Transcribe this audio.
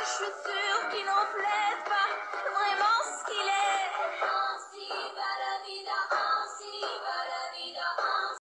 wish would be